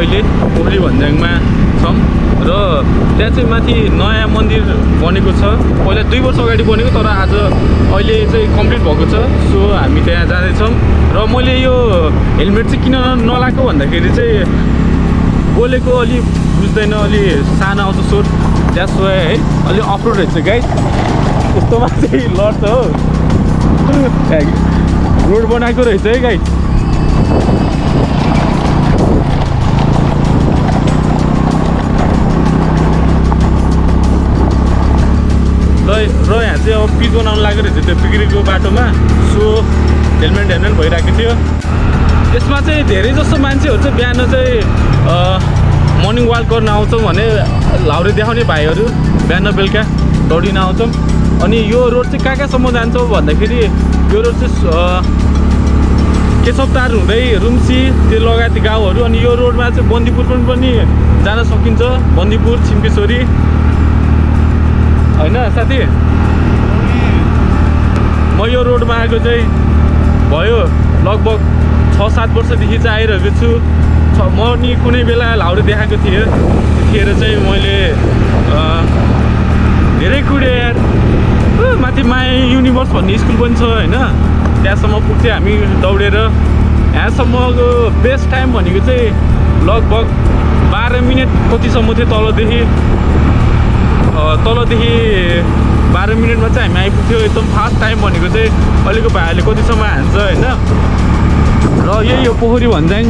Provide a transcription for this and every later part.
अहिले पोखरी भन्ज्याङमा छौँ र त्यहाँ चाहिँ माथि नयाँ मन्दिर बनेको छ। पहिला दुई वर्ष अगाडि बनेको तर आज अहिले चाहिँ कम्प्लिट भएको छ। सो हामी त्यहाँ जाँदैछौँ र मैले यो हेलमेट चाहिँ किन नलाएको भन्दाखेरि चाहिँ बोलेको अलि बुझ्दैन अलि सानो आउँछ स्वर द्याट्स वाइ है अलि अफरोड रहेछ गाइड यस्तोमा चाहिँ लड्छ हो। रोड बनाएको रहेछ है गाइड र यहाँ चाहिँ अब पिच बनाउनु लागेको रहेछ त्यो बिग्रेको बाटोमा सो हेलमेट हेलमेट भइरहेको थियो। यसमा चाहिँ धेरै जस्तो मान्छेहरू चाहिँ बिहान चाहिँ मर्निङ वाक गर्न आउँछौँ भने लाउरे देखाउने भाइहरू बिहान बेलुका दौडिन आउँछौँ। अनि यो रोड चाहिँ कहाँ कहाँसम्म जान्छौँ भन्दाखेरि यो रोड चाहिँ केशवतार हुँदै रुम्सी त्यो लगायत गाउँहरू अनि यो रोडमा चाहिँ बन्दीपुर पनि पनि जान सकिन्छ। बन्दीपुर छिम्पेश्वरी होइन साथी? म यो रोडमा आएको चाहिँ भयो लगभग छ सात वर्षदेखि चाहिँ आइरहेको छु। छ म नि कुनै बेला लाउरे देखाएको थिएँ। त्यतिखेर चाहिँ मैले धेरै कुडे। माथि माया युनिभर्स भन्ने स्कुल पनि छ होइन? त्यहाँसम्म पुग्थ्यो हामी दौडेर। यहाँसम्मको बेस्ट टाइम भनेको चाहिँ लगभग बाह्र मिनट कतिसम्म थियो तलदेखि। तलदेखि बाह्र मिनटमा चाहिँ हामी आइपुग्थ्यो। एकदम फास्ट टाइम भनेको चाहिँ अहिलेको भाइहरूले कतिसम्म हान्छ होइन। र यही हो पोखरी भन्ज्याङ।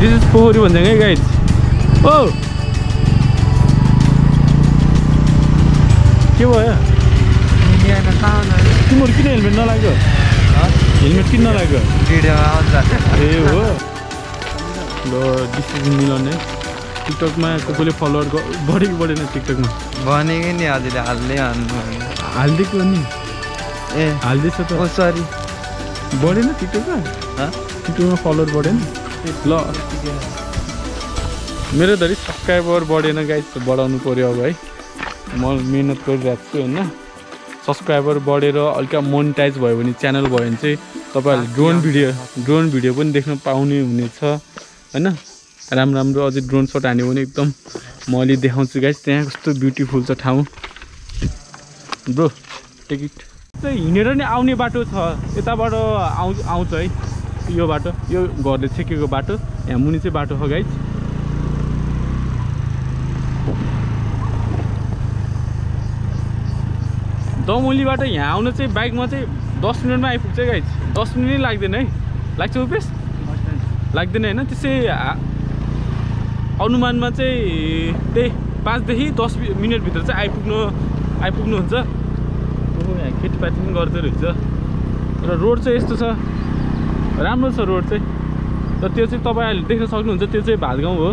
दिस इज पोखरी भन्ज्याङ है गाइड ओ के भयो? तिमीहरू किन हेलमेट नलाग्यो? हेलमेट किन नलाग्यो? ए हो। ल डिसिजन मिलाउने टिकटकमा को कोले फलोवर बढेको बढेन टिकटकमा भनेको नि हजुरले हाल्दै हाल्नु। हालिदिएको नि। ए। हालिदिएछ त। ओ सरी बढेन टिकटकमा हँ? टिकटकमा फलोवर बढेन। ल। मेरो धरि सब्सक्राइबर बढेन गाइस बढाउनु पऱ्यो अब है। म मिहिनेत गरिरहेको छु होइन। सब्सक्राइबर बढेर अलिक मोनिटाइज भयो भने च्यानल भयो भने चाहिँ तपाईँहरूले ड्रोन भिडियो ड्रोन भिडियो पनि देख्न पाउने हुनेछ होइन? राम्रो राम्रो अझै ड्रोन सट हान्यो भने एकदम म अहिले देखाउँछु गाइस त्यहाँ कस्तो ब्युटिफुल छ ठाउँ। ब्रो टिकट चाहिँ हिँडेर नै आउने बाटो छ। यताबाट आउ आउँछ है। यो बाटो यो घरले छेकेको बाटो। यहाँ मुनि चाहिँ बाटो हो गाइस दमोलीबाट यहाँ आउनु चाहिँ बाइकमा चाहिँ दस मिनटमा आइपुग्छ गाइस दस मिनट नै लाग्दैन है। लाग्छ उपेश? लाग्दैन होइन। त्यसै अनुमानमा चाहिँ त्यही पाँचदेखि दस मिनटभित्र चाहिँ आइपुग्नु आइपुग्नुहुन्छ। यहाँ खेतीपाती पनि गर्दो रहेछ। र रोड चाहिँ यस्तो छ। राम्रो छ रोड चाहिँ। र त्यो चाहिँ तपाईँहरूले देख्न सक्नुहुन्छ त्यो चाहिँ भालगाउँ हो।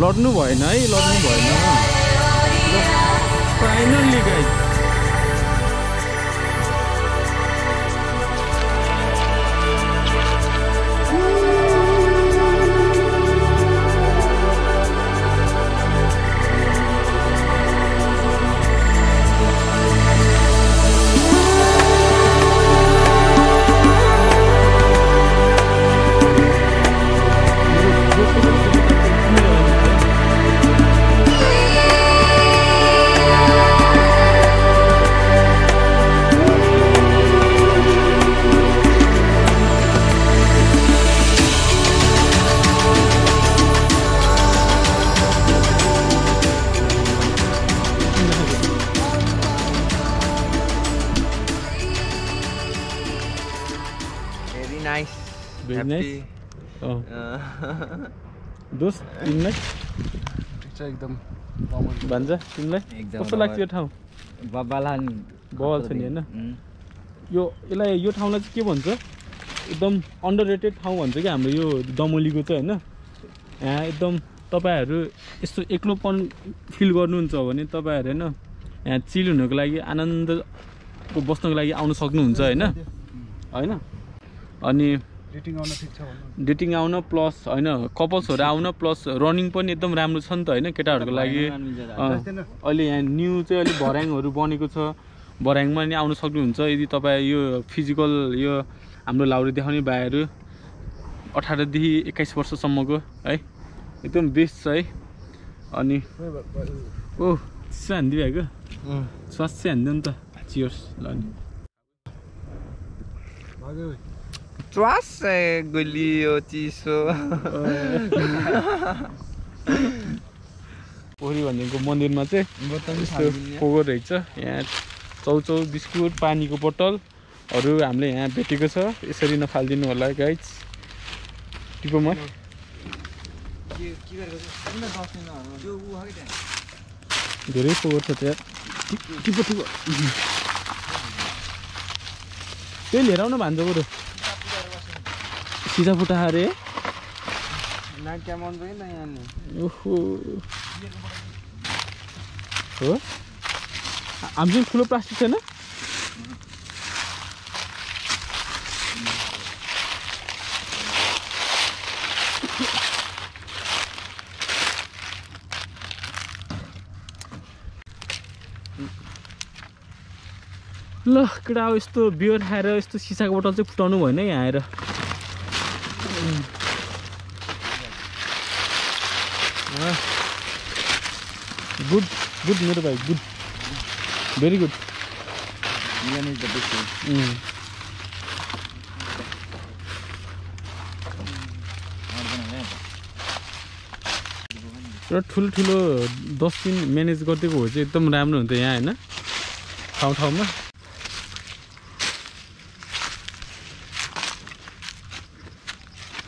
लड्नु भएन है लड्नु भएन फाइनल्ली गाइज Very nice. अँ, दोस्त तिमीलाई एकदम भान्जा तिमीलाई कस्तो लाग्छ यो ठाउँ? बाबालान बवाल छ नि होइन? यो यसलाई यो ठाउँलाई चाहिँ के भन्छ? एकदम अन्डर रेटेड ठाउँ भन्छ कि हाम्रो यो दमोलीको चाहिँ होइन? यहाँ एकदम तपाईँहरू यस्तो एक्लोपन फिल गर्नुहुन्छ भने तपाईँहरू होइन यहाँ चिल हुनुको लागि आनन्दको बस्नुको लागि आउनु सक्नुहुन्छ होइन? होइन? अनि रेटिङ आउन ठिक छ भन्नु। डेटिङ आउन प्लस होइन कपल्सहरू आउन प्लस रनिङ पनि एकदम राम्रो छ नि त होइन केटाहरूको लागि। अँ, अहिले यहाँ न्यू चाहिँ अलिक भर्याङहरू बनेको छ। भर्याङमा नि आउनु सक्नुहुन्छ। यदि तपाईँ यो फिजिकल यो हाम्रो लाउरे देखाउने भाइहरू अठारदेखि एक्काइस वर्षसम्मको है एकदम बेस्ट छ है। अनि ओ चिसो हानिदियो भएको श्वास चाहिँ हानिदियो नि त। चियर्स ल नि। च्वास गुलियो चिसो पोखरी भनेको मन्दिरमा चाहिँ पोखर रहेछ। यहाँ चौचौ बिस्कुट पानीको बोतलहरू हामीले यहाँ भेटेको छ। यसरी नफालिदिनु होला गाइज टिपोमा। धेरै पोखर छ त्यहाँ। टिपो टिपो। त्यही लिएर आउन भान्जो बरु। सिधा फुटा अरे ना क्या मन छैन यहाँनिर ओहो हो हाम्रो ठुलो प्लास्टिक छैन ल केटा अब यस्तो बियर खाएर यस्तो सिसाको बोतल चाहिँ फुटाउनु भएन यहाँ आएर गुड गुड मेरो भाइ गुड भेरी गुड र ठुलो ठुलो डस्टबिन म्यानेज गरिदिएको हो चाहिँ एकदम राम्रो हुन्थ्यो यहाँ होइन? ठाउँ ठाउँमा।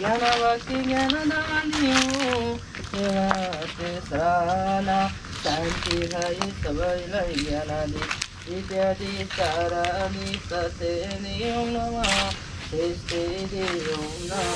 ಜ್ಞಾನವಾಕ್ಯಜ್ಞಾನದಾನಿಯು ನಿವಾಸೆ ಸಾಲ ಶಾಂತಿ ಹರಿ ಸಬಲಜ್ಞಾನದಿ ಇತ್ಯಾದಿ ಸಾರಾದಿ ಸತೆ ನಿಯಂ ನಮ ಶ್ರೀ ಶ್ರೀ ದೇವಂ ನಮ